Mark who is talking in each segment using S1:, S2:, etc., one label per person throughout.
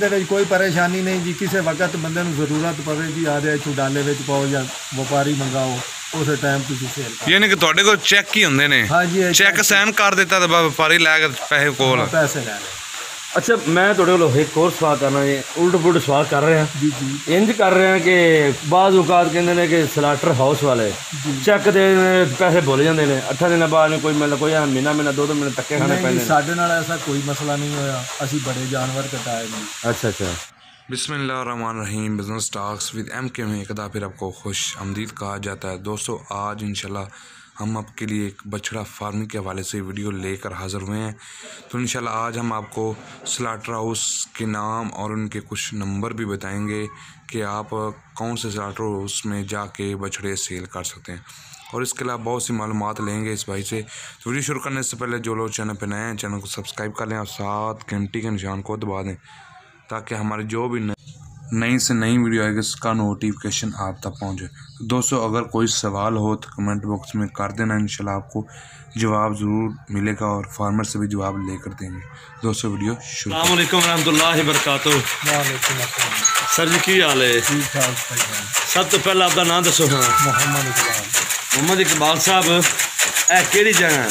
S1: ਦੇ ਵਿੱਚ ਕੋਈ ਪਰੇਸ਼ਾਨੀ ਨਹੀਂ ਜੀ ਕਿਸੇ ਵਕਤ ਬੰਦੇ ਨੂੰ ਜ਼ਰੂਰਤ ਪਵੇ ਜੀ ਆ ਜਾਏ ਵਿੱਚ ਪਾਓ ਜਾਂ ਵਪਾਰੀ ਮੰਗਾਓ ਉਸੇ ਟਾਈਮ ਤੁਸੀਂ ਸੇਲ ਕਰੋ।
S2: ਯਾਨੀ ਕਿ ਤੁਹਾਡੇ ਕੋਲ ਚੈੱਕ ਹੀ ਹੁੰਦੇ ਨੇ।
S1: ਹਾਂਜੀ
S2: ਚੈੱਕ ਸਾਈਨ ਕਰ ਦਿੱਤਾ ਤਾਂ ਵਪਾਰੀ ਲੈ ਕੇ ਪੈਸੇ ਕੋਲ।
S1: ਪੈਸੇ ਲੈ ਲਏ।
S3: اچھا میں تھوڑے کو ایک اور سوال کرنا جی الٹ پلٹ سوال کر رہے
S1: ہیں۔ جی
S3: جی۔ انج کر رہے ہیں کہ بعض اوقات کہتے ہیں کہ سلاٹر ہاؤس والے جی۔ چیک دے پیسے بھول جاتے ہیں اٹھا دن بعد کوئی مطلب کوئی مہینہ مہینہ دو دو مہینے تکے کھانے
S1: پہ
S3: سارے
S1: ایسا
S3: کوئی
S1: مسئلہ نہیں ہوا اسی بڑے جانور کٹائے گئے اچھا اچھا۔ بسم اللہ
S3: الرحمن الرحیم
S2: بزنس ٹاکس ود ایم کے میں ایک دفعہ پھر آپ کو خوش آمدید کہا جاتا ہے۔ دوستو آج انشاءاللہ ہم آپ کے لیے ایک بچھڑا فارمنگ کے حوالے سے ویڈیو لے کر حاضر ہوئے ہیں۔ تو انشاءاللہ آج ہم آپ کو سلاٹر ہاؤس کے نام اور ان کے کچھ نمبر بھی بتائیں گے کہ آپ کون سے سلاٹر ہاؤس میں جا کے بچھڑے سیل کر سکتے ہیں۔ اور اس کے علاوہ بہت سی معلومات لیں گے اس بھائی سے۔ تو ویڈیو شروع کرنے سے پہلے جو لوگ چینل پہ نئے ہیں، چینل کو سبسکرائب کر لیں اور ساتھ گھنٹی کے نشان کو دبا دیں تاکہ ہمارے جو بھی نئی سے نئی ویڈیو آئے گا اس کا نوٹیفکیشن آپ تک پہنچے۔ دوستو اگر کوئی سوال ہو تو کمنٹ باکس میں کر دینا انشاءاللہ آپ کو جواب ضرور ملے گا
S3: اور فارمر سے بھی
S1: جواب لے
S3: کر دیں گے۔ دوستو ویڈیو
S1: شروع۔ السلام علیکم
S3: ورحمۃ اللہ وبرکاتہ۔ سر جی کی حال
S1: ہے؟ ٹھیک
S3: ٹھاک سب تو پہلے آپ کا نام
S1: دسو۔ محمد اقبال۔ محمد اقبال صاحب
S3: اے
S1: کیڑی جگہ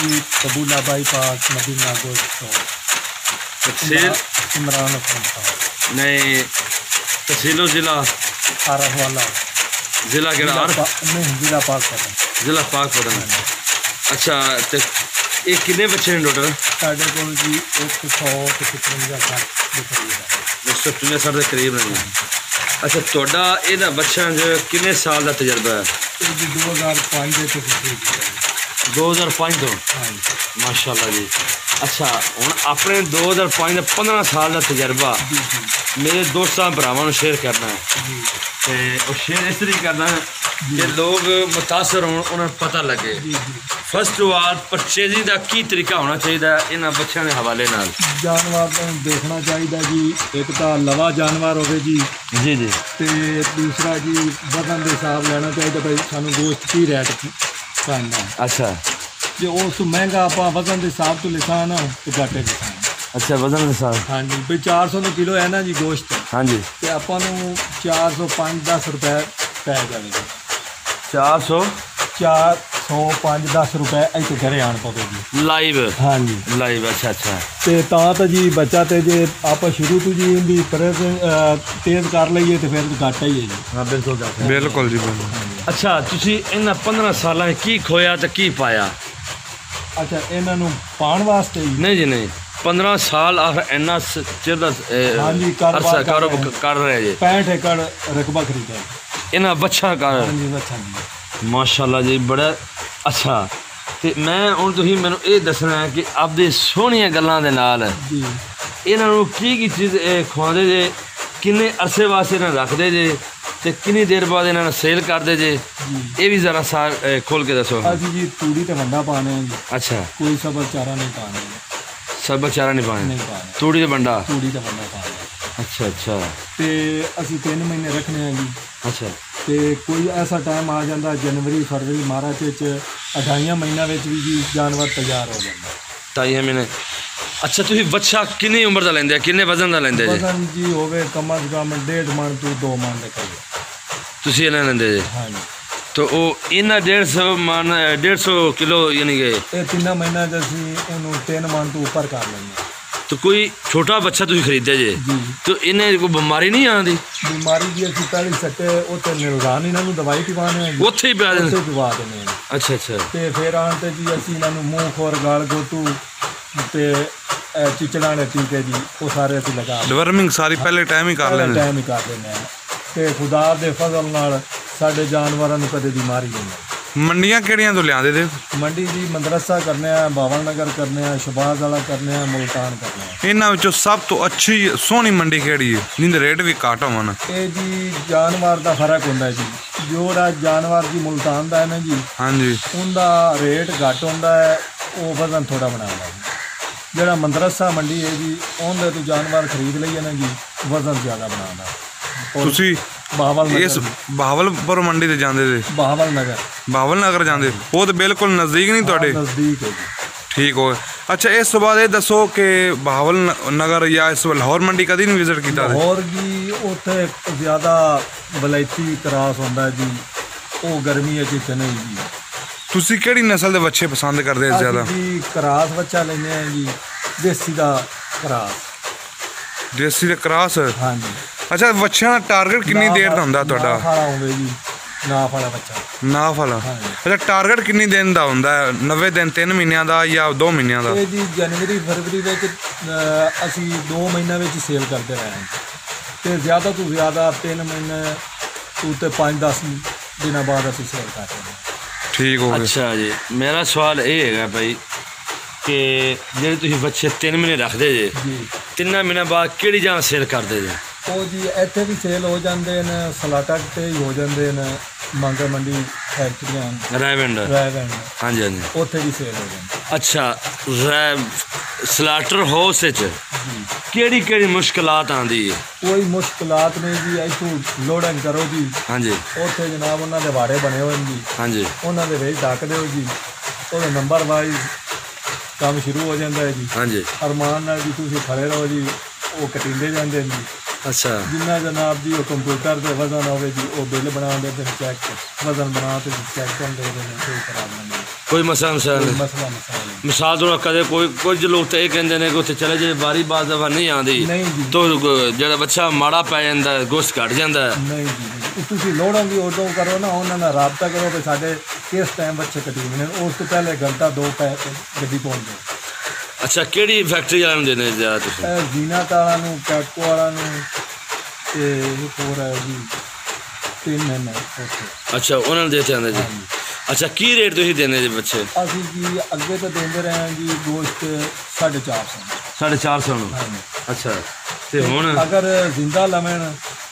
S1: جی قبولہ بائی پاس مدینہ گوشت عمران ਸਾਹਿਬ
S3: ਨਹੀਂ ਤਹਿਸੀਲੋ ਜ਼ਿਲ੍ਹਾ
S1: ਆਰਹ ਵਾਲਾ
S3: ਜ਼ਿਲ੍ਹਾ ਕਿਹੜਾ? ਆਰ
S1: ਨਹੀਂ ਜ਼ਿਲ੍ਹਾ ਪਾਕ ਪਟਨ।
S3: ਜ਼ਿਲ੍ਹਾ ਪਾਕਪਤਨ ਅੱਛਾ ਤੇ ਇਹ ਕਿੰਨੇ ਬੱਚੇ ਨੇ ਟੋਟਲ
S1: ਸਾਡੇ ਕੋਲ ਜੀ 100 ਤੇ 55 ਤੱਕ ਦੇ ਕਰੀਬ ਹੈ
S3: 150 ਸਾਲ ਦੇ ਕਰੀਬ ਨੇ? ਅੱਛਾ ਤੁਹਾਡਾ ਇਹਦਾ ਬੱਚਿਆਂ 'ਚ ਕਿੰਨੇ ਸਾਲ ਦਾ ਤਜਰਬਾ ਹੈ?
S1: ਇਹ ਜੀ 2005 ਦੇ ਤੋਂ ਸ਼ੁਰੂ ਕੀਤਾ
S3: 2005 ਤੋਂ?
S1: ਹਾਂਜੀ।
S3: ਮਾਸ਼ਾਅੱਲਾ ਜੀ। ਅੱਛਾ ਹੁਣ ਆਪਣੇ 2005 ਦਾ 15 ਸਾਲ ਦਾ ਤਜਰਬਾ ਮੇਰੇ ਦੋਸਤਾਂ ਭਰਾਵਾਂ ਨੂੰ ਸ਼ੇਅਰ ਕਰਨਾ ਹੈ। ਤੇ ਉਹ ਸ਼ੇਅਰ ਇਸ ਤਰੀਕੇ ਕਰਨਾ ਕਿ ਲੋਕ ਮੁਤਾਸਰ ਹੋਣ ਉਹਨਾਂ ਨੂੰ ਪਤਾ ਲੱਗੇ। ਫਸਟ ਆਲ ਪਰਚੇਜ਼ਿੰਗ ਦਾ ਕੀ ਤਰੀਕਾ ਹੋਣਾ ਚਾਹੀਦਾ ਇਹਨਾਂ ਬੱਚਿਆਂ ਦੇ ਹਵਾਲੇ ਨਾਲ?
S1: ਜਾਨਵਰ ਨੂੰ ਦੇਖਣਾ ਚਾਹੀਦਾ ਜੀ ਇੱਕ ਤਾਂ ਲਵਾ ਜਾਨਵਰ ਹੋਵੇ ਜੀ।
S3: ਜੀ ਜੀ।
S1: ਤੇ ਦੂਸਰਾ ਜੀ ਵਜ਼ਨ ਦੇ ਹਿਸਾਬ ਲੈਣਾ ਚਾਹੀਦਾ ਭਾਈ ਸਾਨੂੰ ਗੋਸ਼ਤ ਕੀ ਰੇਟ ਕਰਨਾ।
S3: ਅੱਛਾ।
S1: ਤੇ ਉਸ ਤੋਂ ਮਹਿੰਗਾ ਆਪਾਂ ਵਜ਼ਨ ਦੇ ਹਿਸਾਬ ਤੋਂ ਲਿਖਾਣਾ ਤੇ ਘਾਟੇ ਲਿਖਾਣਾ
S3: ਅੱਛਾ ਵਜ਼ਨ ਦੇ ਹਿਸਾਬ।
S1: ਹਾਂਜੀ ਵੀ 400 ਨੂੰ ਕਿਲੋ ਹੈ ਨਾ ਜੀ ਗੋਸ਼ਤ।
S3: ਹਾਂਜੀ।
S1: ਤੇ ਆਪਾਂ ਨੂੰ 400 10 ਰੁਪਏ ਪੈ ਜਾਣਗੇ
S3: 400
S1: 400 ਰੁਪਏ ਇੱਥੇ ਘਰੇ ਆਣ ਪਵੇਗੀ
S3: ਲਾਈਵ?
S1: ਹਾਂਜੀ।
S3: ਲਾਈਵ ਅੱਛਾ ਅੱਛਾ।
S1: ਤੇ ਤਾਂ ਤਾਂ ਜੀ ਬੱਚਾ ਤੇ ਜੇ ਆਪਾਂ ਸ਼ੁਰੂ ਤੋਂ ਜੀ ਇਹਦੀ ਪ੍ਰੈਸ ਤੇਜ਼ ਕਰ ਲਈਏ ਤੇ ਫਿਰ ਘਾਟਾ ਹੀ ਹੈ ਜੀ।
S3: ਹਾਂ ਬਿਲਕੁਲ
S2: ਬਿਲਕੁਲ ਜੀ
S3: ਅੱਛਾ ਤੁਸੀਂ ਇਹਨਾਂ 15 ਸਾਲਾਂ ਕੀ ਖੋਇਆ ਤੇ ਕੀ ਪਾਇਆ?
S1: ਅੱਛਾ ਇਹਨਾਂ ਨੂੰ ਪਾਣ ਵਾਸਤੇ
S3: ਨਹੀਂ ਜੀ ਨਹੀਂ। 15 ਸਾਲ ਆਖਰ ਇੰਨਾ ਚਿਰ ਦਾ
S1: ਹਾਂਜੀ, ਕਾਰੋਬਾਰ ਕਰ ਰਹੇ
S3: ਜੀ।
S1: 65 ਏਕੜ ਰਕਬਾ ਖਰੀਦਿਆ।
S3: ਇਹਨਾਂ ਬੱਚਾ ਕਰ
S1: ਹਾਂਜੀ ਅੱਛਾ ਜੀ।
S3: ਮਾਸ਼ਾਅੱਲਾ ਜੀ ਬੜਾ ਅੱਛਾ। ਤੇ ਮੈਂ ਹੁਣ ਤੁਸੀਂ ਮੈਨੂੰ ਇਹ ਦੱਸਣਾ ਹੈ ਕਿ ਆਪਦੇ ਸੋਹਣੀਆਂ ਗੱਲਾਂ ਦੇ ਨਾਲ
S1: ਜੀ।
S3: ਇਹਨਾਂ ਨੂੰ ਕੀ ਕੀ ਚੀਜ਼ ਖਵਾਉਂਦੇ ਜੇ ਕਿੰਨੇ ਅਰਸੇ ਵਾਸਤੇ ਇਹਨਾਂ ਰੱਖਦੇ ਜੇ? ਤੇ ਕਿੰਨੀ ਦੇਰ ਬਾਅਦ ਇਹਨਾਂ ਨੂੰ ਸੇਲ ਕਰਦੇ ਜੇ? ਇਹ ਵੀ ਜ਼ਰਾ ਅਹ, ਖੋਲ ਕੇ ਦੱਸੋ।
S1: ਅਸੀਂ ਜੀ ਤੂੜੀ ਤੇ ਵੰਡਾ ਪਾਣੇ ਆ ਜੀ।
S3: ਅੱਛਾ।
S1: ਕੋਈ ਸਬਰ ਚਾਰਾ ਨਹੀਂ ਪਾਣੇ
S3: ਸਭ ਬਚਾਰਾ ਨਹੀਂ ਪਾਣੇ ਤੂੜੀ ਦੇ ਬੰਡਾ
S1: ਤੂੜੀ ਤੇ ਵੰਡਾ ਪਾਣੇ
S3: ਅੱਛਾ ਅੱਛਾ।
S1: ਤੇ ਅਸੀਂ 3 ਮਹੀਨੇ ਰੱਖਣੇ ਆ ਜੀ।
S3: ਅੱਛਾ।
S1: ਤੇ ਕੋਈ ਐਸਾ ਟਾਈਮ ਆ ਜਾਂਦਾ ਜਨਵਰੀ ਫਰਵਰੀ ਮਾਰਚ ਵਿੱਚ ਅਠਾਈਆਂ ਮਹੀਨਾ ਵਿੱਚ ਵੀ ਜੀ ਜਾਨਵਰ ਤਿਆਰ ਹੋ ਜਾਂਦਾ
S3: ਤਾਈ ਮਹੀਨੇ। ਅੱਛਾ ਤੁਸੀਂ ਬੱਚਾ ਕਿੰਨੀ ਉਮਰ ਦਾ ਲੈਂਦੇ ਆ? ਕਿੰਨੇ ਵਜ਼ਨ ਦਾ ਲੈਂਦੇ ਜੇ?
S1: ਵਜ਼ਨ ਜੀ ਹੋਵੇ ਕਮ ਅਜ਼ ਕਮ ਡੇਢ ਮਣ ਤੋਂ 2 ਮਣ ਦੇ ਕਰੀਬ।
S3: ਤੁਸੀਂ ਇਹਨਾਂ ਲੈਂਦੇ ਜੇ
S1: ਹਾਂਜੀ।
S3: ਤੋ ਉਹ ਇਹਨਾਂ 150 ਮਨ 150 ਕਿਲੋ ਯਾਨੀ ਕਿ
S1: ਇਹ ਤਿੰਨਾਂ ਮਹੀਨਿਆਂ 'ਚ ਅਸੀਂ ਇਹਨੂੰ 3 ਮਣ ਤੋਂ ਉੱਪਰ ਕਰ ਲੈਂਦੇ ਹਾਂ।
S3: ਤੋ ਕੋਈ ਛੋਟਾ ਬੱਚਾ ਤੁਸੀਂ ਖਰੀਦਿਆ ਜੇ।
S1: ਜੀ।
S3: ਤੋ ਇਹਨੇ ਕੋਈ ਬਿਮਾਰੀ ਨਹੀਂ ਆਉਂਦੀ
S1: ਬਿਮਾਰੀ ਦੀ ਅਸੀਂ ਪਹਿਲੀ ਸੱਟੇ ਉੱਤੇ ਨਿਰਗਾਨ ਇਹਨਾਂ ਨੂੰ ਦਵਾਈ ਪਿਵਾਣੇ ਆ ਜੀ।
S3: ਉੱਥੇ ਹੀ ਪਿਆ ਦਿੰਦੇ
S1: ਉੱਥੇ ਦਿੰਦੇ ਹਾਂ।
S3: ਅੱਛਾ ਅੱਛਾ।
S1: ਤੇ ਫਿਰ ਆਣ ਤੇ ਜੀ ਅਸੀਂ ਇਹਨਾਂ ਨੂੰ ਮੂੰਹ ਖੋਰ ਗਾਲ ਗੋਟੂ ਤੇ ਇਹ ਚਿਚੜਾਂ ਦੇ ਟੀਕੇ ਜੀ ਉਹ ਸਾਰੇ ਅਸੀਂ ਲਗਾ ਦਿੰਦੇ
S2: ਡਿਵਰਮਿੰਗ ਸਾਰੀ ਪਹਿਲੇ ਟਾਈਮ ਹੀ ਕਰ
S1: ਹਾਂ
S2: ਲੈਂਦੇ।
S1: ਟਾਈਮ ਹੀ ਕਰ ਦਿੰਦੇ ਹਾਂ ਤੇ ਖੁਦਾ ਦੇ ਫਜ਼ਲ ਨਾਲ ਸਾਡੇ ਜਾਨਵਰਾਂ ਨੂੰ ਕਦੇ ਬਿਮਾਰੀ ਨਹੀਂ ਲੱਗੀ
S2: ਮੰਡੀਆਂ ਕਿਹੜੀਆਂ ਤੋਂ ਲਿਆਂਦੇ ਦੇ
S1: ਮੰਡੀ ਜੀ ਮਦਰਸਾ ਕਰਨੇ ਆ ਬਾਵਲ ਨਗਰ ਕਰਨੇ ਆ ਸ਼ਬਾਜ਼ ਵਾਲਾ ਕਰਨੇ ਆ ਮੁਲਤਾਨ ਕਰਨੇ ਆ।
S2: ਇਹਨਾਂ ਵਿੱਚੋਂ ਸਭ ਤੋਂ ਅੱਛੀ ਸੋਹਣੀ ਮੰਡੀ ਕਿਹੜੀ ਹੈ? ਜਿੰਦੇ ਰੇਟ ਵੀ ਘੱਟ ਹੋਣ।
S1: ਇਹ ਜੀ ਜਾਨਵਰ ਦਾ ਫ਼ਰਕ ਹੁੰਦਾ ਹੈ ਜੀ ਜਿਹੜਾ ਜਾਨਵਰ ਜੀ ਮੁਲਤਾਨ ਦਾ ਹੈ ਨਾ ਜੀ
S2: ਹਾਂਜੀ।
S1: ਉਹਦਾ ਰੇਟ ਘੱਟ ਹੁੰਦਾ ਹੈ ਉਹ ਵਜ਼ਨ ਥੋੜਾ ਬਣਾਉਂਦਾ ਜਿਹੜਾ ਮੰਦਰਸਾ ਮੰਡੀ ਹੈ ਜੀ ਉਹਦੇ ਤੋਂ ਜਾਨਵਰ ਖਰੀਦ ਲਈਏ ਨਾ ਜੀ ਵਜ਼ਨ ਜ਼ਿਆਦਾ ਬਣਾਉਂਦਾ। ਹੈ
S2: ਤੁਸੀਂ
S1: ਬਾਵਲ
S2: ਇਸ
S1: ਨਗਰ
S2: ਬਹਾਵਲਪੁਰ ਮੰਡੀ ਤੇ ਜਾਂਦੇ ਤੇ?
S1: ਬਾਵਲ ਨਗਰ।
S2: ਬਾਵਲ ਨਗਰ ਜਾਂਦੇ? ਉਹ ਤੇ ਬਿਲਕੁਲ ਨਜ਼ਦੀਕ ਨਹੀਂ ਤੁਹਾਡੇ?
S1: ਨਜ਼ਦੀਕ ਹੈ ਜੀ।
S2: ਠੀਕ ਹੋ। ਅੱਛਾ ਇਸ ਤੋਂ ਬਾਅਦ ਇਹ ਦੱਸੋ ਕਿ ਬਹਾਵਲ ਨਗਰ ਜਾਂ ਇਸ ਲਾਹੌਰ ਮੰਡੀ ਕਦੀ ਨਹੀਂ ਵਿਜ਼ਿਟ ਕੀਤਾ ਤੁਸੀਂ?
S1: ਹੋਰ ਜੀ ਉੱਥੇ ਜ਼ਿਆਦਾ ਬਲੈਤੀ ਕਰਾਸ ਹੁੰਦਾ ਜੀ। ਉਹ ਗਰਮੀਆਂ 'ਚ ਇੱਥੇ ਨਹੀਂ ਜੀ।
S2: ਤੁਸੀਂ ਕਿਹੜੀ ਨਸਲ ਦੇ ਬੱਚੇ ਪਸੰਦ ਕਰਦੇ ਹੋ ਜ਼ਿਆਦਾ?
S1: ਜੀ ਕਰਾਸ ਬੱਚਾ ਲੈਂਦੇ ਆ ਜੀ ਦੇਸੀ ਦਾ ਕਰਾਸ।
S2: ਦੇਸੀ ਦੇ ਕ੍ਰਾਸ?
S1: ਹਾਂਜੀ।
S2: ਅੱਛਾ ਬੱਚਿਆਂ ਦਾ ਟਾਰਗੇਟ ਕਿੰਨੀ ਦੇਰ ਦਾ ਹੁੰਦਾ ਤੁਹਾਡਾ?
S1: ਵਾਲਾ ਹੋਵੇ ਜੀ ਨਾਫ ਵਾਲਾ ਬੱਚਾ।
S2: ਨਾਫ ਵਾਲਾ
S1: ਹਾਂਜੀ।
S2: ਅੱਛਾ ਟਾਰਗੇਟ ਕਿੰਨੀ ਦਿਨ ਦਾ ਹੁੰਦਾ? ਹੈ 90 ਦਿਨ 3 ਮਹੀਨਿਆਂ ਦਾ ਜਾਂ 2 ਮਹੀਨਿਆਂ ਦਾ?
S1: ਇਹ ਜੀ ਜਨਵਰੀ ਫਰਵਰੀ ਵਿੱਚ ਅਹ, ਅਸੀਂ 2 ਮਹੀਨਿਆਂ ਵਿੱਚ ਸੇਲ ਕਰਦੇ ਰਹੇ ਹਾਂ। ਤੇ ਜ਼ਿਆਦਾ ਤੋਂ ਜ਼ਿਆਦਾ 3 ਮਹੀਨੇ ਉੱਤੇ 5-10 ਦਿਨਾਂ ਬਾਅਦ ਅਸੀਂ ਸੇਲ ਕਰਦੇ ਹਾਂ।
S2: ਠੀਕ ਹੋ ਗਿਆ
S3: ਅੱਛਾ ਜੀ। ਮੇਰਾ ਸਵਾਲ ਇਹ ਹੈਗਾ ਭਾਈ ਕਿ ਜਿਹੜੇ ਤੁਸੀਂ ਬੱਚੇ 3 ਮਹੀਨੇ ਰੱਖਦੇ ਜੇ
S1: ਜੀ।
S3: ਤਿੰਨਾਂ ਮਹੀਨਿਆਂ ਬਾਅਦ ਕਿਹੜੀ ਜਾਂ ਸੇਲ ਕਰਦੇ ਜੇ?
S1: ਉਹ ਜੀ ਇੱਥੇ ਵੀ ਸੇਲ ਹੋ ਜਾਂਦੇ ਨੇ ਸਲਾਟਾ ਤੇ ਹੀ ਹੋ ਜਾਂਦੇ ਨੇ ਮੰਗਾ ਮੰਡੀ ਫੈਕਟਰੀਆਂ
S3: ਰੈਵੈਂਡ
S1: ਰੈਵਨ
S3: ਹਾਂਜੀ ਹਾਂਜੀ।
S1: ਉੱਥੇ ਵੀ ਸੇਲ ਹੋ ਜਾਂਦੇ
S3: ਅੱਛਾ ਰੈ ਸਲਾਟਰ ਹਾਊਸ ਵਿੱਚ ਕਿਹੜੀ ਕਿਹੜੀ ਮੁਸ਼ਕਲਾਤ ਆਂਦੀ ਹੈ
S1: ਕੋਈ ਮੁਸ਼ਕਲਾਤ ਨਹੀਂ ਜੀ ਇੱਥੋਂ ਲੋਡਿੰਗ ਕਰੋ ਜੀ।
S3: ਹਾਂਜੀ।
S1: ਉੱਥੇ ਜਨਾਬ ਉਹਨਾਂ ਦੇ ਵਾੜੇ ਬਣੇ ਹੋਏ ਨੇ ਜੀ।
S3: ਹਾਂਜੀ।
S1: ਉਹਨਾਂ ਦੇ ਵਿੱਚ ਡੱਕ ਦਿਓ ਜੀ। ਉਹਦੇ ਨੰਬਰ ਵਾਈਜ਼ ਕੰਮ ਸ਼ੁਰੂ ਹੋ ਜਾਂਦਾ ਹੈ ਜੀ।
S3: ਹਾਂਜੀ।
S1: ਅਰਮਾਨ ਨਾਲ ਜੀ ਤੁਸੀਂ ਖੜੇ ਰਹੋ ਜੀ ਉਹ ਕਟਿੰਦੇ ਜਾਂਦੇ ਨੇ ਜੀ।
S3: ਅੱਛਾ।
S1: ਜਿੰਨਾ ਜਨਾਬ ਜੀ ਉਹ ਕੰਪਿਊਟਰ ਤੇ ਵਜ਼ਨ ਹੋਵੇ ਜੀ ਉਹ ਬਿੱਲ ਬਣਾਉਂਦੇ ਤੇ ਚੈੱਕ ਵਜ਼ਨ ਬਣਾ ਤੇ ਚੈੱਕ ਕਰਦੇ ਨੇ ਕੋਈ ਖਰਾਬ ਨਹੀਂ
S3: ਕੋਈ ਮਸਲਾ ਮਸਲਾ ਨਹੀਂ।
S1: ਮਸਲਾ ਮਸਲਾ ਨਹੀਂ।
S3: ਮਿਸਾਲ ਤੋਂ ਕਦੇ ਕੋਈ ਕੁਝ ਲੋਕ ਤਾਂ ਇਹ ਕਹਿੰਦੇ ਨੇ ਕਿ ਉੱਥੇ ਚਲੇ ਜੇ ਵਾਰੀ ਬਾਜ਼ ਦਫਾ ਨਹੀਂ ਆਉਂਦੀ। ਤੋ ਜਿਹੜਾ ਬੱਚਾ ਮਾੜਾ ਪੈ ਜਾਂਦਾ ਗੋਸ਼ਤ ਘਟ ਜਾਂਦਾ।
S1: ਨਹੀਂ ਜੀ। ਤੁਸੀਂ ਲੋੜਾਂ ਦੀ ਉਦੋਂ ਕਰੋ ਨਾ ਉਹਨਾਂ ਨਾਲ ਰਾਬਤਾ ਕਰੋ ਕਿ ਸਾਡੇ ਕਿਸ ਟਾਈਮ ਬੱਚੇ ਕਟੀਨ ਨੇ। ਉਸ ਤੋਂ ਪਹਿਲੇ ਘੰਟਾ ਦੋ ਪੈ ਗੱਡੀ ਪਹੁੰਚ ਜਾਏ।
S3: ਅੱਛਾ ਕਿਹੜੀ ਫੈਕਟਰੀ ਵਾਲਿਆਂ ਨੂੰ ਦੇਣੇ ਜ਼ਿਆਦਾ ਤੁਸੀਂ?
S1: ਇਹ ਜੀਨਾ ਤਾਲਾ ਨੂੰ ਕੈਟਕੋ ਵਾਲਾ ਨੂੰ ਤੇ ਇੱਕ ਹੋਰ ਹੈ ਜੀ ਤਿੰਨ ਨੇ ਉੱਥੇ
S3: ਅੱਛਾ ਉਹਨਾਂ ਨੂੰ ਦੇਤੇ ਆਂਦੇ ਜੀ।
S1: ਹਾਂਜੀ।
S3: ਅੱਛਾ ਕੀ ਰੇਟ ਤੁਸੀਂ ਦਿੰਦੇ ਜੀ ਬੱਚੇ?
S1: ਅਸੀਂ ਜੀ ਅੱਗੇ ਤਾਂ ਦਿੰਦੇ ਰਹੇ ਹਾਂ ਜੀ ਗੋਸ਼ਤ 450
S3: 450 ਨੂੰ।
S1: ਹਾਂਜੀ।
S3: ਅੱਛਾ ਤੇ ਹੁਣ?
S1: ਅਗਰ ਜ਼ਿੰਦਾ ਲਵਣ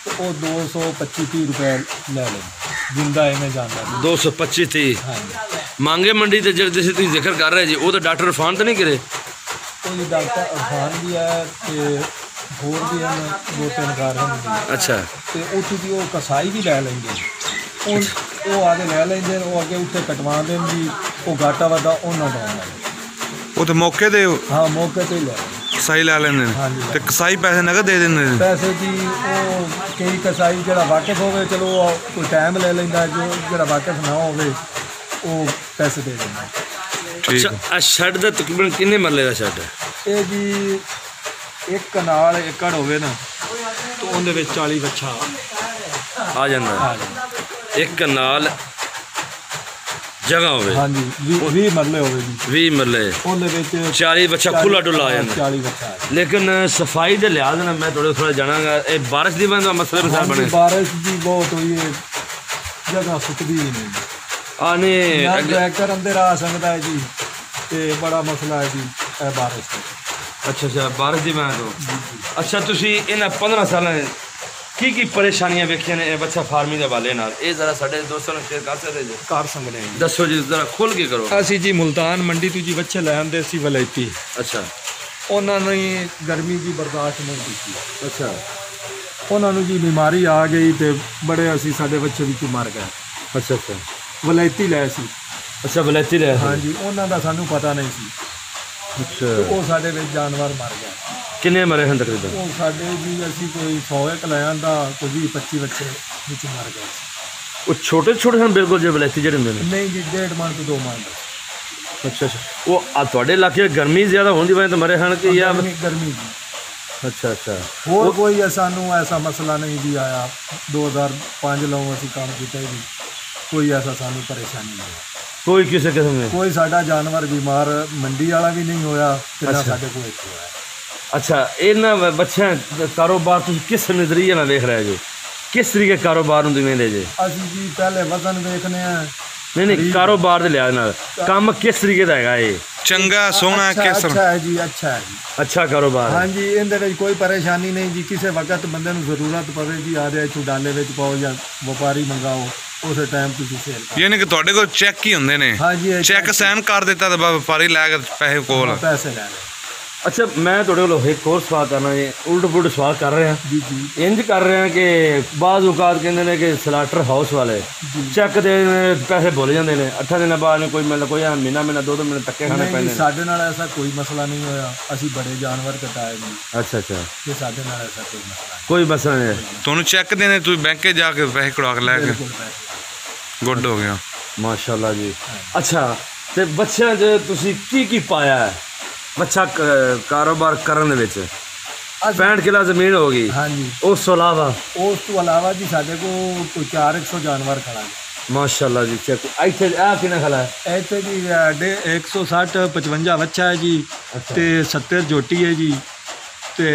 S1: ਤਾਂ ਉਹ 225 30 ਰੁਪਏ ਲੈ ਲੈਣ ਜ਼ਿੰਦਾ ਐਵੇਂ ਜਾਂਦਾ ਜੀ।
S3: 225 30
S1: ਹਾਂਜੀ।
S3: ਮੰਗੇ ਮੰਡੀ ਤੇ ਜਿਹੜੇ ਤੁਸੀਂ ਤੁਸੀਂ ਜ਼ਿਕਰ ਕਰ ਰਹੇ ਜੀ ਉਹ ਤਾਂ ਡਾਕਟਰ ਫਾਨ ਤਾਂ ਨਹੀਂ ਕਰੇ?
S1: ਕੋਈ ਡਾਕਟਰ ਅਫਾਨ ਵੀ ਹੈ ਤੇ ਹੋਰ ਵੀ ਹਨ ਦੋ ਤਿੰਨ ਘਰ ਹਨ
S3: ਅੱਛਾ
S1: ਤੇ ਉੱਥੇ ਦੀ ਉਹ ਕਸਾਈ ਵੀ ਲੈ ਲੈਂਦੇ ਨੇ ਉਹ ਉਹ ਆਗੇ ਲੈ ਲੈਂਦੇ ਨੇ ਉਹ ਅੱਗੇ ਉੱਥੇ ਕਟਵਾ ਦੇਣ ਜੀ ਉਹ ਘਾਟਾ ਵਾਦਾ ਉਹਨਾਂ ਦਾ ਜੀ।
S2: ਉਹ ਤੇ ਮੌਕੇ ਤੇ
S1: ਹਾਂ ਮੌਕੇ ਤੇ ਹੀ ਲੈ ਲੈਂਦੇ।
S2: ਕਸਾਈ ਲੈ ਲੈਂਦੇ ਨੇ। ਤੇ ਕਸਾਈ ਪੈਸੇ ਨਗਦ ਦੇ ਦਿੰਦੇ ਨੇ
S1: ਪੈਸੇ ਜੀ ਉਹ ਕਈ ਕਸਾਈ ਜਿਹੜਾ ਵਾਕਿਫ ਹੋਵੇ ਚਲੋ ਉਹ ਕੋਈ ਟਾਈਮ ਲੈ ਲੈਂਦਾ ਜੋ ਜਿਹੜਾ ਵਾਕਿਫ ਨਾ ਹੋਵੇ ਉਹ ਪੈਸੇ ਦੇ ਦਿੰਦਾ
S3: ਅੱਛਾ ਆ। ਸ਼ੈੱਡ ਦਾ ਤਕਰੀਬਨ ਕਿੰਨੇ ਮਰਲੇ ਦਾ ਸ਼ੈੱਡ ਹੈ?
S1: ਇਹ ਜੀ ਇੱਕ ਨਾਲ ਏਕੜ ਹੋਵੇ ਨਾ ਤਾਂ ਉਹਦੇ ਵਿੱਚ 40 ਬੱਚਾ।
S3: ਆ ਜਾਂਦਾ।
S1: ਆ ਜਾਂਦਾ
S3: ਇੱਕ ਨਾਲ ਜਗ੍ਹਾ ਹੋਵੇ।
S1: ਹਾਂਜੀ 20 ਮਰਲੇ ਹੋਵੇ ਜੀ।
S3: 20 ਮਰਲੇ
S1: ਉਹਦੇ ਵਿੱਚ
S3: 40 ਬੱਚਾ ਖੁੱਲਾ ਡੁੱਲਾ ਆ ਜਾਂਦਾ।
S1: 40 ਬੱਚਾ। ਆ ਜਾਂਦਾ।
S3: ਲੇਕਿਨ ਸਫ਼ਾਈ ਦੇ ਲਿਹਾਜ਼ ਨਾਲ ਮੈਂ ਥੋੜਾ ਥੋੜਾ ਜਾਣਾਗਾ। ਇਹ ਬਾਰਿਸ਼ ਦੀ ਵਜ੍ਹਾ ਨਾਲ ਮਸਲੇ ਮਸਾਲ
S1: ਹਾਂਜੀ,
S3: ਬਣੇ।
S1: ਬਾਰਿਸ਼ ਦੀ ਬਹੁਤ ਹੋਈ ਹੈ। ਜਗ੍ਹਾ ਸੁੱਕਦੀ ਹੀ ਨਹੀਂ।
S3: ਆ ਨਹੀਂ
S1: ਨਾ
S3: ਅੱਗੇ-
S1: ਟਰੈਕਟਰ ਅੰਦਰ ਆ ਸਕਦਾ ਹੈ ਜੀ। ਤੇ ਬੜਾ ਮਸਲਾ ਹੈ ਜੀ ਇਹ ਬਾਰਿਸ਼ ਦਾ।
S3: ਅੱਛਾ ਅੱਛਾ ਬਾਰਿਸ਼ ਦੀ ਵਜ੍ਹਾ ਤੋਂ। ਅੱਛਾ ਤੁਸੀਂ ਇਹਨਾਂ 15 ਸਾਲਾਂ 'ਚ ਕੀ ਕੀ ਪਰੇਸ਼ਾਨੀਆਂ ਵੇਖੀਆਂ ਨੇ ਇਹ ਬੱਚਾ ਫਾਰਮਿੰਗ ਦੇ ਹਵਾਲੇ ਨਾਲ? ਇਹ ਜ਼ਰਾ ਸਾਡੇ ਦੋਸਤਾਂ ਨੂੰ ਸ਼ੇਅਰ ਕਰ ਸਕਦੇ ਜੀ?
S1: ਕਰ ਹਾਂ
S3: ਦੱਸੋ ਜੀ ਜ਼ਰਾ ਖੁੱਲ ਕੇ ਕਰੋ।
S1: ਅਸੀਂ ਜੀ ਮੁਲਤਾਨ ਮੰਡੀ ਤੋਂ ਜੀ ਬੱਚੇ ਲੈ ਆਂਦੇ ਸੀ ਵਲੈਤੀ
S3: ਅੱਛਾ।
S1: ਉਹਨਾਂ ਨੇ ਗਰਮੀ ਦੀ ਬਰਦਾਸ਼ਤ ਨਹੀਂ ਕੀਤੀ।
S3: ਅੱਛਾ।
S1: ਉਹਨਾਂ ਨੂੰ ਜੀ ਬਿਮਾਰੀ ਆ ਗਈ ਤੇ ਬੜੇ ਅਸੀਂ ਸਾਡੇ ਬੱਚੇ ਵਿੱਚ ਮਰ ਗਏ।
S3: ਅੱਛਾ ਅੱਛਾ।
S1: ਵਲੈਤੀ ਲੈ ਸੀ।
S3: ਅੱਛਾ ਬਲੈਤੀ ਰਿਹਾ
S1: ਹਾਂਜੀ ਉਹਨਾਂ ਦਾ ਸਾਨੂੰ ਪਤਾ ਨਹੀਂ ਸੀ।
S3: ਅੱਛਾ।
S1: ਉਹ ਸਾਡੇ ਵਿੱਚ ਜਾਨਵਰ ਮਰ ਗਿਆ
S3: ਕਿੰਨੇ ਮਰੇ ਹਨ ਤਕਰੀਬਨ?
S1: ਉਹ ਸਾਡੇ ਜੀ ਅਸੀਂ ਕੋਈ 100 ਇੱਕ ਲੈ ਆਂਦਾ ਕੋਈ 20 25 ਬੱਚੇ ਵਿੱਚ ਮਰ ਗਏ
S3: ਉਹ ਛੋਟੇ ਛੋਟੇ ਹਨ ਬਿਲਕੁਲ ਜੇ ਬਲੈਤੀ ਜਿਹੜੇ ਹੁੰਦੇ ਨੇ?
S1: ਨਹੀਂ ਜੀ ਡੇਢ ਮਣ ਤੋਂ ਦੋ ਦਾ।
S3: ਅੱਛਾ ਅੱਛਾ। ਉਹ ਆ ਤੁਹਾਡੇ ਇਲਾਕੇ ਗਰਮੀ ਜ਼ਿਆਦਾ ਹੋਣ ਦੀ ਵਜ੍ਹਾ ਤੋਂ ਮਰੇ ਹਨ ਕਿ ਜਾਂ
S1: ਗਰਮੀ ਗਰਮੀ ਜੀ।
S3: ਅੱਛਾ ਅੱਛਾ।
S1: ਹੋਰ ਕੋਈ ਸਾਨੂੰ ਐਸਾ ਮਸਲਾ ਨਹੀਂ ਜੀ ਆਇਆ। 2005 ਲੋਂ ਅਸੀਂ ਕੰਮ ਕੀਤਾ ਜੀ ਕੋਈ ਐਸਾ ਸਾਨੂੰ ਪਰੇਸ਼ਾਨੀ ਨਹੀਂ। ਆਈ।
S3: ਕੋਈ ਕਿਸੇ ਕਿਸਮ ਦੇ?
S1: ਕੋਈ ਸਾਡਾ ਜਾਨਵਰ ਬਿਮਾਰ ਮੰਡੀ ਵਾਲਾ ਵੀ ਨਹੀਂ ਹੋਇਆ ਤੇ ਨਾ ਸਾਡੇ ਕੋਲ ਇੱਥੇ ਹੋਇਆ।
S3: ਅੱਛਾ ਇਹਨਾਂ ਬੱਚਿਆਂ ਦਾ ਕਾਰੋਬਾਰ ਤੁਸੀਂ ਕਿਸ ਨਜ਼ਰੀਏ ਨਾਲ ਦੇਖ ਰਹੇ ਜੋ? ਕਿਸ ਤਰੀਕੇ ਕਾਰੋਬਾਰ ਨੂੰ ਦਿਵੇਂ ਦੇ ਜੇ?
S1: ਅਸੀਂ ਜੀ ਪਹਿਲੇ ਵਜ਼ਨ ਵੇਖਨੇ ਆ
S3: ਨਹੀਂ ਨਹੀਂ ਕਾਰੋਬਾਰ ਦੇ ਲਿਹਾਜ਼ ਨਾਲ। ਕੰਮ ਕਿਸ ਤਰੀਕੇ ਦਾ ਹੈਗਾ ਇਹ?
S2: ਚੰਗਾ ਸੋਹਣਾ
S1: ਅੱਛਾ ਅੱਛਾ ਹੈ ਜੀ ਅੱਛਾ ਹੈ ਜੀ।
S3: ਅੱਛਾ ਕਾਰੋਬਾਰ ਹੈ।
S1: ਹਾਂਜੀ ਇਹਦੇ ਵਿੱਚ ਕੋਈ ਪਰੇਸ਼ਾਨੀ ਨਹੀਂ ਜੀ ਕਿਸੇ ਵਕਤ ਬੰਦੇ ਨੂੰ ਜ਼ਰੂਰਤ ਪਵੇ ਜੀ ਆ ਜਾਏ ਇੱਥੋਂ ਡਾਲੇ ਵਿੱਚ ਪਾਓ ਜਾਂ ਵਪਾਰੀ ਮੰਗਾਓ ਉਸੇ ਟਾਈਮ ਤੁਸੀਂ ਸੇਲ ਕਰੋ।
S2: ਯਾਨੀ ਕਿ ਤੁਹਾਡੇ ਕੋਲ ਚੈੱਕ ਹੀ ਹੁੰਦੇ ਨੇ।
S1: ਹਾਂਜੀ ਇਹ
S2: ਚੈੱਕ ਸਾਈਨ ਕਰ ਦਿੱਤਾ ਤਾਂ ਵਪਾਰੀ ਲੈ ਕੇ ਪੈਸੇ ਕੋਲ।
S1: ਪੈਸੇ ਲੈ ਲਓ
S3: ਅੱਛਾ ਮੈਂ ਤੁਹਾਡੇ ਕੋਲ ਇੱਕ ਹੋਰ ਸਵਾਲ ਕਰਨਾ ਜੀ। ਉਲਟ ਪੁਲਟ ਸਵਾਲ ਕਰ ਰਿਹਾ
S1: ਜੀ ਜੀ।
S3: ਇੰਜ ਕਰ ਰਹੇ ਆ ਕਿ ਬਾਜ਼ ਔਕਾਤ ਕਹਿੰਦੇ ਨੇ ਕਿ ਸਲਾਟਰ ਹਾਊਸ ਵਾਲੇ ਚੈੱਕ ਦੇ ਨੇ, ਪੈਸੇ ਭੁੱਲ ਜਾਂਦੇ ਨੇ। ਅੱਠਾਂ ਦਿਨਾਂ ਬਾਅਦ ਕੋਈ ਮਤਲਬ ਕੋਈ ਆ ਮਹੀਨਾ ਮਹੀਨਾ ਦੋ ਦੋ ਮਹੀਨੇ ਧੱਕੇ ਖਾਣੇ ਪੈਂਦੇ ਨੇ।
S1: ਸਾਡੇ ਨਾਲ ਐਸਾ ਕੋਈ ਮਸਲਾ ਨਹੀਂ ਹੋਇਆ। ਅਸੀਂ ਬੜੇ ਜਾਨਵਰ ਕਟਾਏ ਜੀ
S3: ਅੱਛਾ ਅੱਛਾ।
S1: ਤੇ ਸਾਡੇ ਨਾਲ ਐਸਾ ਕੋਈ ਮਸਲਾ ਨਹੀਂ।
S3: ਕੋਈ ਮਸਲਾ ਨਹੀਂ
S2: ਤੁਹਾਨੂੰ ਚੈੱਕ ਦੇਣੇ ਤੁਸੀਂ ਬੈਂਕੇ ਜਾ ਕੇ ਪੈਸੇ ਕਢਵਾ ਕੇ ਲੈ ਕੇ। ਗੁੱਡ ਹੋ ਗਿਆ।
S3: ਮਾਸ਼ਾਅੱਲਾ ਜੀ। ਅੱਛਾ ਤੇ ਬੱਚਿਆਂ 'ਚ ਤੁਸੀਂ ਕੀ ਕੀ ਪਾਇਆ ਹੈ? ਕ- ਕਾਰੋਬਾਰ ਕਰਨ ਦੇ ਵਿੱਚ। 65 ਕਿਲਾ ਜ਼ਮੀਨ ਹੋ ਗਈ।
S1: ਹਾਂਜੀ।
S3: ਉਸ ਤੋਂ ਇਲਾਵਾ?
S1: ਉਸ ਤੋਂ ਇਲਾਵਾ ਜੀ ਸਾਡੇ ਕੋਲ ਕੋਈ 400 ਜਾਨਵਰ ਖੜਾ ਹੈ
S3: ਮਾਸ਼ਾਅੱਲਾ ਜੀ ਚੈੱਕ। ਇੱਥੇ ਆ ਕਿੰਨਾ ਖਲਾ ਹੈ?
S1: ਇੱਥੇ ਜੀ ਅਹ, ਡੇ 160 55 ਬੱਚਾ ਹੈ ਜੀ ਤੇ 70 ਜੋਟੀ ਹੈ ਜੀ ਤੇ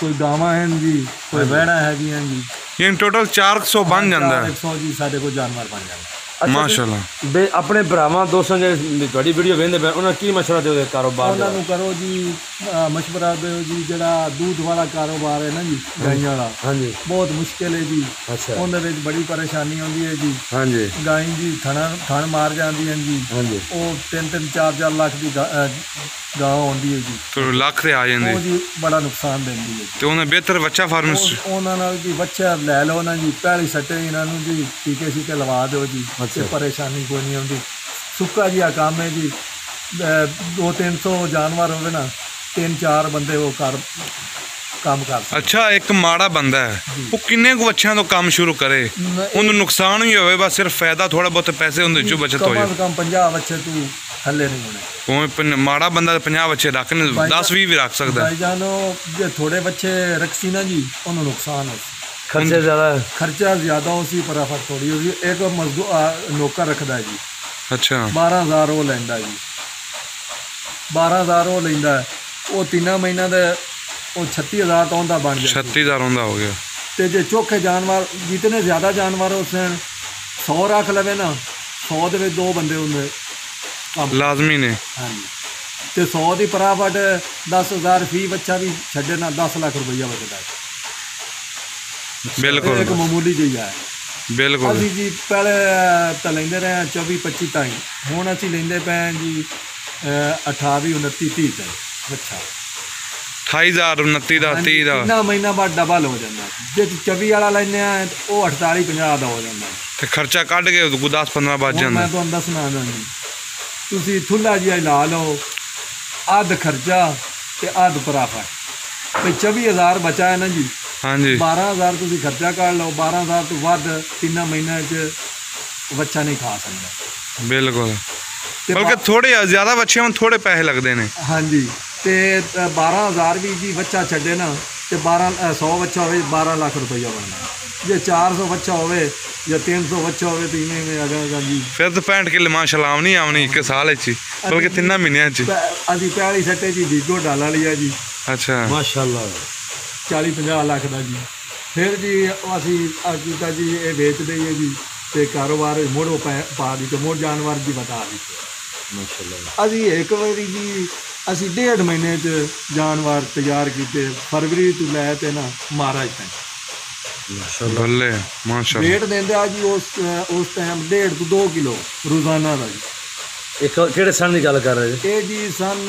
S1: ਕੋਈ ਗਾਵਾਂ ਹਨ ਜੀ ਕੋਈ ਵਹਿੜਾ ਹੈਗੀਆਂ ਜੀ।
S2: ਇਹ ਟੋਟਲ 400 ਬਣ ਜਾਂਦਾ ਹੈ।
S1: 100 ਜੀ ਸਾਡੇ ਕੋਲ ਜਾਨਵਰ ਬਣ ਜਾਂਦੇ।
S2: ਮਾਸ਼ਾਅੱਲਾ।
S3: ਬੇ ਆਪਣੇ ਭਰਾਵਾਂ ਦੋਸਤਾਂ ਜਿਹੜੇ ਤੁਹਾਡੀ ਵੀਡੀਓ ਵੇਖਦੇ ਪਏ ਉਹਨਾਂ ਨੂੰ ਕੀ ਮਸ਼ਵਰਾ ਦਿਓਗੇ ਕਾਰੋਬਾਰ
S1: ਉਹਨਾਂ
S3: ਦਾ
S1: ਨੂੰ ਕਰੋ ਜੀ ਮਸ਼ਵਰਾ ਦਿਓ ਜੀ ਜਿਹੜਾ ਦੂਧ ਵਾਲਾ ਕਾਰੋਬਾਰ ਹੈ ਨਾ ਜੀ ਗਾਈਆਂ ਵਾਲਾ।
S3: ਹਾਂਜੀ।
S1: ਬਹੁਤ ਮੁਸ਼ਕਿਲ ਹੈ ਜੀ।
S3: ਅੱਛਾ।
S1: ਉਹਦੇ ਵਿੱਚ ਬੜੀ ਪਰੇਸ਼ਾਨੀ ਆਉਂਦੀ ਹੈ ਜੀ।
S3: ਹਾਂਜੀ।
S1: ਗਾਂ ਜੀ ਥਣਾ ਥਣ ਮਾਰ ਜਾਂਦੀ ਹੈ ਜੀ।
S3: ਹਾਂਜੀ।
S1: ਉਹ 3-3 4-4 ਲੱਖ ਦੀ ਗਾਂ ਆਉਂਦੀ ਹੈ ਜੀ।
S2: ਤੇ ਲੱਖ ਤੇ ਆ ਜਾਂਦੇ।
S1: ਉਹ ਜੀ ਬੜਾ ਨੁਕਸਾਨ ਦਿੰਦੀ ਹੈ
S2: ਤੇ ਉਹਨੇ ਬਿਹਤਰ ਬੱਚਾ ਫਾਰਮ
S1: ਉਹ- ਉਹਨਾਂ ਨਾਲ ਜੀ ਬੱਚਾ ਲੈ ਲਓ ਨਾ ਜੀ ਪਹਿਲੀ ਸੱਟੇ ਇਹਨਾਂ ਨੂੰ ਜੀ ਟੀਕੇ ਸੀਕੇ ਲਵਾ ਦਿਓ ਜੀ। ਤੇ ਪਰੇਸ਼ਾਨੀ ਕੋਈ ਨਹੀਂ ਆਉਂਦੀ। ਸੁੱਕਾ ਜੀ ਆ ਕੰਮ ਹੈ ਜੀ। ਅਹ, ਦੋ ਤਿੰਨ ਸੌ ਜਾਨਵਰ ਹੋਵੇ ਨਾ ਤਿੰਨ ਚਾਰ ਬੰਦੇ ਉਹ ਕਰ ਕੰਮ ਕਰ ਸਕਦੇ।
S2: ਅੱਛਾ ਇੱਕ ਮਾੜਾ ਬੰਦਾ ਹੈ। ਉਹ ਕਿੰਨੇ ਕੁ ਬੱਚਿਆਂ ਤੋਂ ਕੰਮ ਸ਼ੁਰੂ ਕਰੇ? ਉਹਨੂੰ ਨੁਕਸਾਨ ਹੀ ਹੋਵੇ ਬਸ ਸਿਰਫ ਫਾਇਦਾ ਥੋੜਾ ਬਹੁਤ ਪੈਸੇ ਹੁੰਦੇ ਚੋਂ ਬਚਤ ਹੋ
S1: ਸੇ ਕਮ 50 ਬੱਚੇ ਤੂੰ ਥੱਲੇ ਨਹੀਂ ਹੋਣੇ।
S2: ਪੰ- ਮਾੜਾ ਬੰਦਾ 50 ਬੱਚੇ ਰੱਖ ਨੇ 10 20 ਵੀ ਰੱਖ ਸਕਦਾ।
S1: ਭਾਈ ਜਾਨੋ ਜੇ ਥੋੜੇ ਬੱਚੇ ਰੱਖਸੀ ਨਾ ਜੀ ਉਹਨੂੰ ਨੁਕਸਾਨ ਹੋ
S3: ਖਰਚੇ ਜ਼ਿਆਦਾ
S1: ਖਰਚਾ ਜ਼ਿਆਦਾ ਹੋ ਸੀ ਪਰ ਆਫਤ ਥੋੜੀ ਹੋ ਸੀ। ਇੱਕ ਮਜ਼ਦੂਰ ਨੌਕਰ ਰੱਖਦਾ ਜੀ।
S2: ਅੱਛਾ।
S1: 12000 ਉਹ ਲੈਂਦਾ ਜੀ। 12000 ਉਹ ਲੈਂਦਾ। ਉਹ ਤਿੰਨਾਂ ਮਹੀਨਿਆਂ ਦਾ ਉਹ 36000 ਤੋਂ ਉਹਦਾ ਬਣ ਜਾਂਦਾ
S2: 36000 ਹੁੰਦਾ ਹੋ ਗਿਆ।
S1: ਤੇ ਜੇ ਚੋਖੇ ਜਾਨਵਰ ਜਿਤਨੇ ਜ਼ਿਆਦਾ ਜਾਨਵਰ ਉਸ ਹਨ 100 ਰੱਖ ਲਵੇ ਨਾ 100 ਦੇ ਵਿੱਚ ਦੋ ਬੰਦੇ ਹੁੰਦੇ।
S2: ਲਾਜ਼ਮੀ ਨੇ।
S1: ਹਾਂਜੀ। ਤੇ 100 ਦੀ ਪ੍ਰਾਫਟ 10000 ਫੀ ਬੱਚਾ ਵੀ ਛੱਡੇ ਨਾ 10 ਲੱਖ ਰੁਪਈਆ ਬਚਦਾ। ਹੈ
S2: ਬਿਲਕੁਲ।
S1: ਇੱਕ ਮਾਮੂਲੀ ਜਿਹੀ ਹੈ।
S2: ਬਿਲਕੁਲ।
S1: ਅਸੀਂ ਜੀ ਪਹਿਲੇ ਤਾਂ ਲੈਂਦੇ ਰਹੇ ਹਾਂ 24 25 ਤਾਈਂ। ਹੁਣ ਅਸੀਂ ਲੈਂਦੇ ਪਏ ਜੀ ਅਹ, 28 29 30 ਤਾਈਂ। ਅੱਛਾ।
S2: 28000 29 ਦਾ 30 ਦਾ।
S1: ਕਿੰਨਾ ਮਹੀਨਾ ਬਾਅਦ ਡਬਲ ਹੋ ਜਾਂਦਾ। ਜੇ 24 ਵਾਲਾ ਲੈਂਦੇ ਆ ਉਹ 48 50 ਦਾ ਹੋ ਜਾਂਦਾ।
S2: ਤੇ ਖਰਚਾ ਕੱਢ ਕੇ 10 15 ਬਚ ਜਾਂਦਾ।
S1: ਮੈਂ ਤੁਹਾਨੂੰ ਦੱਸਣਾ ਨਾ ਜੀ ਤੁਸੀਂ ਥੁੱਲਾ ਜਿਹਾ ਲਾ ਲਓ। ਅੱਧ ਖਰਚਾ ਤੇ ਅੱਧ ਪ੍ਰਾਫਟ ਤੇ 24000 ਬਚਾ ਹੈ ਨਾ ਜੀ
S2: ਹਾਂਜੀ।
S1: 12000 ਤੁਸੀਂ ਖਰਚਾ ਕੱਢ ਲਓ 12000 ਤੋਂ ਵੱਧ ਤਿੰਨਾਂ ਮਹੀਨਿਆਂ 'ਚ ਬੱਚਾ ਨਹੀਂ ਖਾ ਸਕਦਾ।
S2: ਬਿਲਕੁਲ। ਬਲਕਿ ਥੋੜੇ ਜ਼ਿਆਦਾ ਬੱਚਿਆਂ ਨੂੰ ਥੋੜੇ ਪੈਸੇ ਲੱਗਦੇ ਨੇ।
S1: ਹਾਂਜੀ। ਤੇ ਅ, 12000 ਵੀ ਜੀ ਬੱਚਾ ਛੱਡੇ ਨਾ ਤੇ 12 ਅ, 100 ਬੱਚਾ ਹੋਵੇ 12 ਲੱਖ ਰੁਪਈਆ ਬਣਦਾ। ਜੇ 400 ਬੱਚਾ ਹੋਵੇ ਜਾਂ 300 ਬੱਚਾ ਹੋਵੇ ਤੇ ਇਵੇਂ ਇਵੇਂ ਅਗਾ ਅਗਾ ਜੀ।
S2: ਫਿਰ ਤਾਂ 65 ਕਿੱਲੇ ਮਾਸ਼ਾਅੱਲਾ ਆਉਣੀ ਆਉਣੀ ਇੱਕ ਸਾਲ ਵਿੱਚ ਬਲਕਿ ਤਿੰਨਾਂ ਮਹੀਨਿਆਂ 'ਚ।
S1: ਪੈ- ਅਸੀਂ ਪਹਿਲੀ ਸੱਟੇ ਜੀ ਵੀਗੋ ਡਾਲਾ ਲਿਆ ਜੀ।
S2: ਅੱਛਾ।
S3: ਮਾਸ਼ਾਅੱਲਾ।
S1: 40 50 ਲੱਖ ਦਾ ਜੀ। ਫਿਰ ਜੀ ਅਸੀਂ ਕੀਤਾ ਜੀ ਇਹ ਵੇਚ ਦਈਏ ਜੀ ਤੇ ਕਾਰੋਬਾਰ ਮੋੜੋ ਪਾ ਪਾ ਦਿੱਤੇ ਮੋੜ ਜਾਨਵਰ ਦੀ ਬਤਾ ਦਿੱਤੇ।
S3: ਮਾਸ਼ਾਅੱਲਾ।
S1: ਅਸੀਂ ਇੱਕ ਵਾਰੀ ਜੀ ਅਸੀਂ ਡੇਢ ਮਹੀਨੇ ਚ ਜਾਨਵਰ ਤਿਆਰ ਕੀਤੇ ਫਰਵਰੀ ਤੋਂ ਲੈ ਤੇ ਨਾ ਮਹਾਰਾਜ ਤੱਕ।
S3: ਮਾਸ਼ਾਅੱਲਾ।
S2: ਬੱਲੇ ਮਾਸ਼ਾਅੱਲਾ।
S1: ਦਿੰਦੇ ਆ ਜੀ ਉਸ ਉਸ ਟਾਈਮ ਡੇਢ ਤੋਂ 2 ਕਿਲੋ ਰੋਜ਼ਾਨਾ ਦਾ ਜੀ।
S3: ਇੱਕ ਕਿਹੜੇ ਸਾਲ ਦੀ ਗੱਲ ਕਰ ਰਹੇ ਜੀ
S1: ਇਹ ਜੀ ਸਨ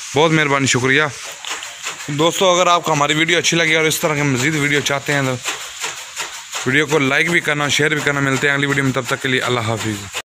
S2: بہت مہربانی، شکریہ۔ دوستو، اگر آپ کو ہماری ویڈیو اچھی لگی اور اس طرح کے مزید ویڈیو چاہتے ہیں تو ویڈیو کو لائک بھی کرنا، شیئر بھی کرنا۔ ملتے ہیں اگلی ویڈیو میں، تب تک کے لیے اللہ حافظ۔